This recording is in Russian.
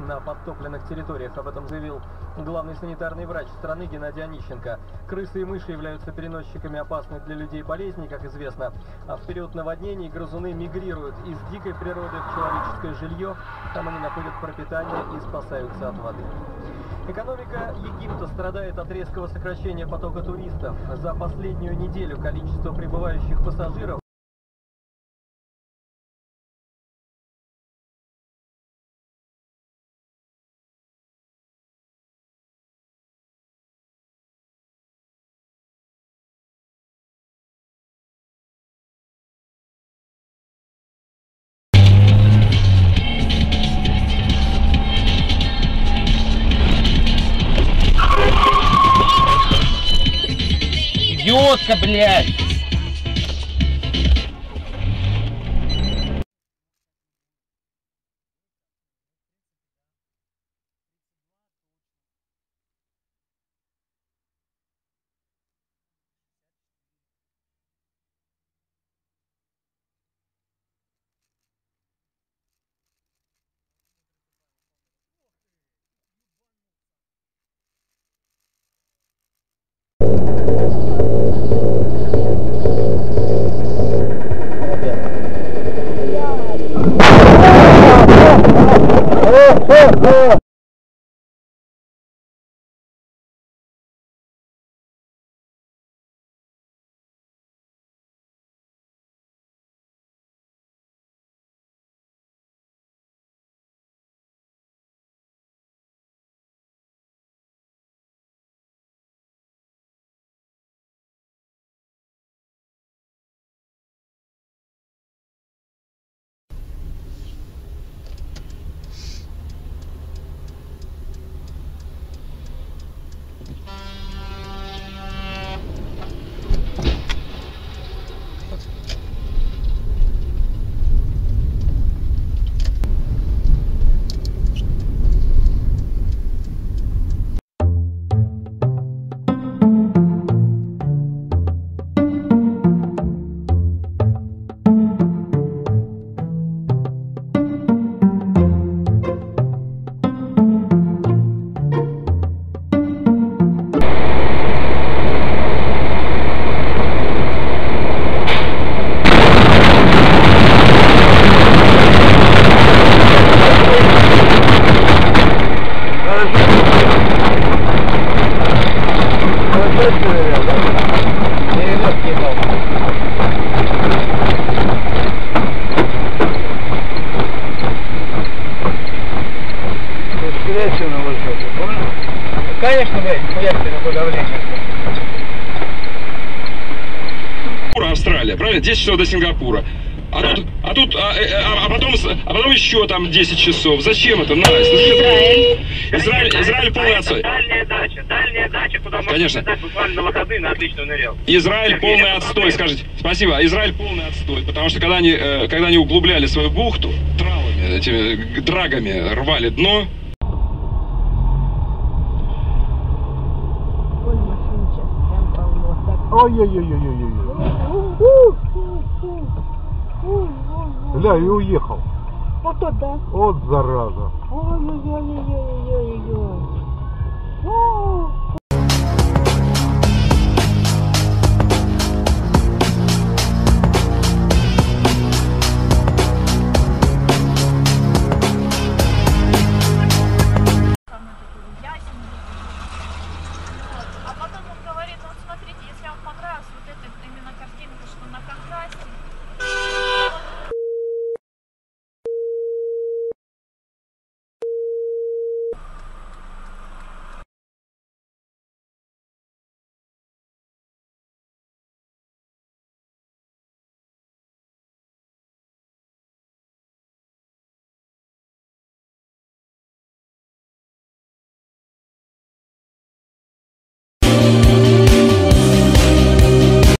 на подтопленных территориях. Об этом заявил главный санитарный врач страны Геннадий Онищенко. Крысы и мыши являются переносчиками опасных для людей болезней, как известно. А в период наводнений грызуны мигрируют из дикой природы в человеческое жилье. Там они находят пропитание и спасаются от воды. Экономика Египта страдает от резкого сокращения потока туристов. За последнюю неделю количество прибывающих пассажиров Идиотка, блядь! Конечно, блядь, хуяк ты такое давление. Австралия, правильно? 10 часов до Сингапура. А тут, а тут, а, а, а потом, а потом еще там 10 часов. Зачем это, Настя? Израиль. Израиль, Израиль полный отстой. Дальняя дача, дальняя дача, куда можно Конечно. буквально на выходные на отличную нырял. Израиль полный отстой, скажите. Спасибо. Израиль полный отстой, потому что когда они, э, когда они углубляли свою бухту, тралами, этими драгами рвали дно, Ой-ой-ой-ой-ой. Ля, и уехал. Вот то да. Вот зараза. Ой-ой-ой-ой-ой-ой-ой.